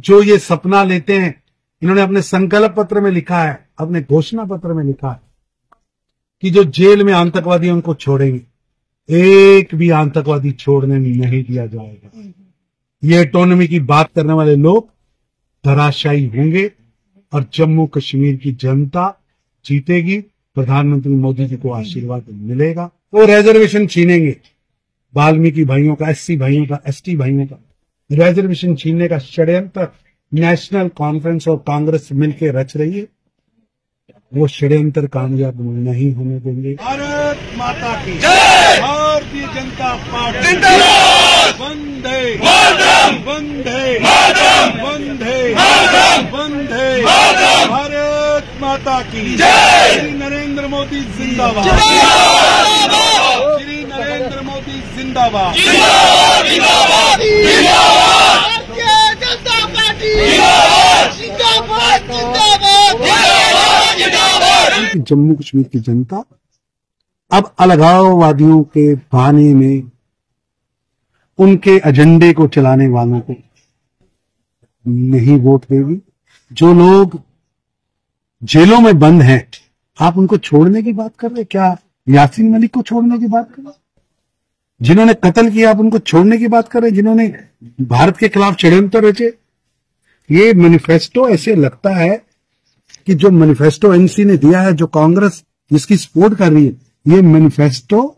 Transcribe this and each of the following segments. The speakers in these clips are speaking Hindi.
जो ये सपना लेते हैं, इन्होंने अपने संकल्प पत्र में लिखा है, अपने घोषणा पत्र में लिखा है कि जो जेल में आतंकवादी उनको छोड़ेंगे। एक भी आतंकवादी छोड़ने नहीं दिया जाएगा। ये ऑटोनॉमी की बात करने वाले लोग धराशायी होंगे और जम्मू कश्मीर की जनता जीतेगी, प्रधानमंत्री मोदी जी को आशीर्वाद मिलेगा। वो तो रिजर्वेशन छीनेंगे। वाल्मीकि भाइयों का एससी भाइयों का एसटी भाइयों का। रिजर्वेशन छीनने का षड्यंत्र नेशनल कॉन्फ्रेंस और कांग्रेस मिलकर रच रही है। वो षड्यंत्र कामयाब नहीं होने देंगे। भारत माता की भारतीय जनता पार्टी। वंदे। वंदे। वंदे। वंदे। भारत माता की श्री नरेंद्र मोदी जिंदाबाद। श्री नरेंद्र मोदी जिंदाबाद भारतीय जनता पार्टी जिंदाबाद जिंदाबाद जिंदाबाद कि जम्मू कश्मीर की जनता अब अलगाववादियों के बहाने में उनके एजेंडे को चलाने वालों को नहीं वोट देगी। जो लोग जेलों में बंद हैं, आप उनको छोड़ने की बात कर रहे? क्या यासीन मलिक को छोड़ने की बात कर रहे जिन्होंने कत्ल किया, आप उनको छोड़ने की बात कर रहे जिन्होंने भारत के खिलाफ षड्यंत्र रचे? ये मैनिफेस्टो ऐसे लगता है कि जो मैनिफेस्टो एनसी ने दिया है, जो कांग्रेस जिसकी सपोर्ट कर रही है, ये मैनिफेस्टो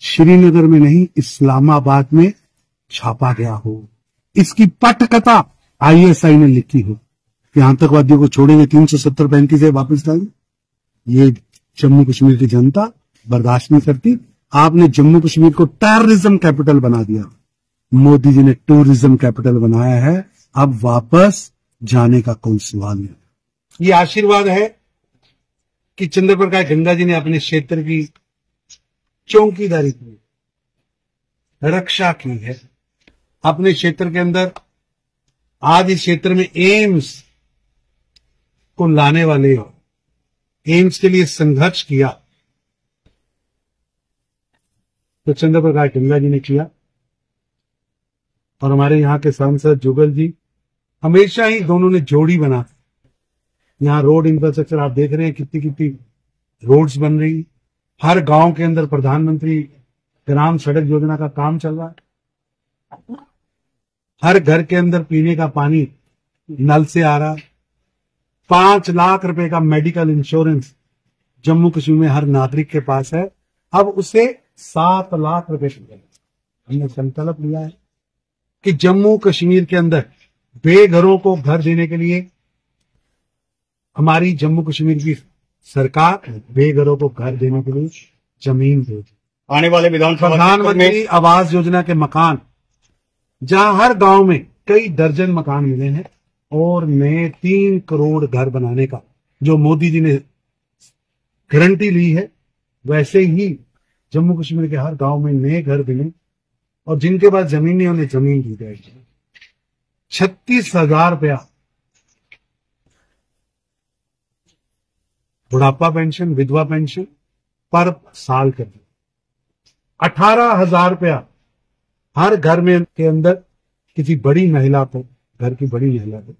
श्रीनगर में नहीं, इस्लामाबाद में छापा गया हो। इसकी पटकथा आईएसआई ने लिखी हो। कि आतंकवादियों को छोड़ेंगे, तीन सौ सत्तर पैंतीस वापस लाएँगे। ये जम्मू कश्मीर की जनता बर्दाश्त नहीं करती। आपने जम्मू कश्मीर को टेररिज्म कैपिटल बना दिया। मोदी जी ने टूरिज़्म कैपिटल बनाया है। अब वापस जाने का कोई सवाल नहीं। ये आशीर्वाद है कि चंद्र प्रकाश गंगा जी ने अपने क्षेत्र की चौकीदारी की, रक्षा की है। अपने क्षेत्र के अंदर, आज इस क्षेत्र में एम्स को लाने वाले हो, एम्स के लिए संघर्ष किया तो चंद्र प्रकाश गंगा जी ने किया। और हमारे यहाँ के सांसद जुगल जी, हमेशा ही दोनों ने जोड़ी बना यहाँ रोड इंफ्रास्ट्रक्चर आप देख रहे हैं कितनी कितनी रोड्स बन रही। हर गाँव के अंदर प्रधानमंत्री ग्राम सड़क योजना का काम चल रहा है। हर घर के अंदर पीने का पानी नल से आ रहा पाँच लाख रुपए का मेडिकल इंश्योरेंस जम्मू कश्मीर में हर नागरिक के पास है। अब उसे सात लाख रुपए हमने संकल्प लिया है कि जम्मू कश्मीर के अंदर बेघरों को घर देने के लिए हमारी जम्मू कश्मीर की सरकार बेघरों को घर देने के लिए ज़मीन देगी आने वाले विधानसभा प्रधानमंत्री आवास योजना के मकान जहाँ हर गाँव में कई दर्जन मकान मिले हैं और नए तीन करोड़ घर बनाने का जो मोदी जी ने गारंटी ली है वैसे ही जम्मू कश्मीर के हर गाँव में नए घर बने और जिनके पास ज़मीन नहीं उन्हें ज़मीन दी जाएगी। छत्तीस हज़ार रुपया बुढ़ापा पेंशन, विधवा पेंशन पर साल कर दी अठारह हज़ार रुपया हर घर में के अंदर किसी बड़ी महिला को, घर की बड़ी महिला को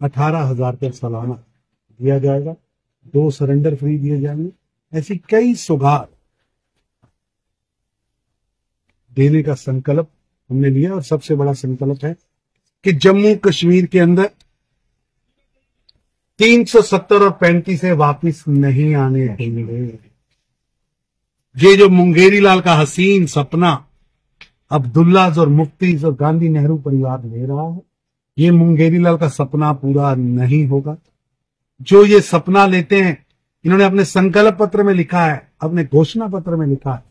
अठारह हज़ार रुपया सालाना दिया जाएगा। दो सरेंडर फ्री दिए जाएँगे। ऐसी कई सुधार देने का संकल्प हमने लिया और सबसे बड़ा संकल्प है कि जम्मू कश्मीर के अंदर 370 और 35 से वापिस नहीं आने ये जो मुंगेरी लाल का हसीन सपना, अब्दुल्लाज और मुफ्तीज और गांधी नेहरू परिवार ले रहा है, ये मुंगेरी लाल का सपना पूरा नहीं होगा। जो ये सपना लेते हैं, इन्होंने अपने संकल्प पत्र में लिखा है, अपने घोषणा पत्र में लिखा है,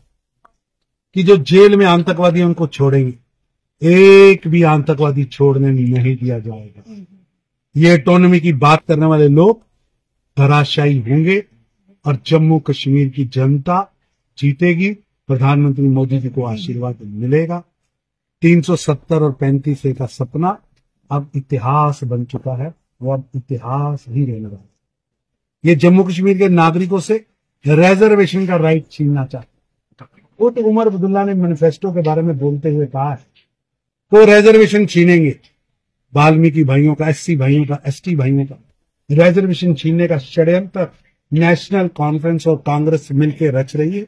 कि जो जेल में आतंकवादी उनको छोड़ेंगे। एक भी आतंकवादी छोड़ने नहीं दिया जाएगा। ये ऑटोनॉमी की बात करने वाले लोग धराशायी होंगे और जम्मू कश्मीर की जनता जीतेगी, प्रधानमंत्री मोदी जी को आशीर्वाद मिलेगा। 370 और 35 का सपना अब इतिहास बन चुका है, वो अब इतिहास ही रहने वाला। ये जम्मू कश्मीर के नागरिकों से रिजर्वेशन का राइट छीनना चाहते वो तो उमर अब्दुल्ला ने मैनिफेस्टो के बारे में बोलते हुए कहा है, वो रिजर्वेशन छीनेंगे। वाल्मीकि भाइयों का, एससी भाइयों का, एसटी भाइयों का। रिजर्वेशन छीनने का षड्यंत्र नेशनल कॉन्फ्रेंस और कांग्रेस मिलकर रच रही है।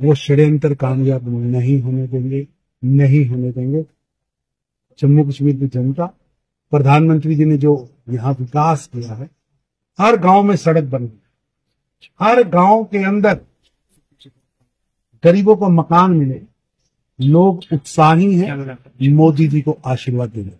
वो षड्यंत्र कामयाब नहीं होने देंगे, नहीं होने देंगे। जम्मू कश्मीर की जनता, प्रधानमंत्री जी ने जो यहाँ विकास किया है, हर गाँव में सड़क बन गई। हर गाँव के अंदर गरीबों को मकान मिले। लोग उत्साही हैं, मोदी जी को आशीर्वाद देने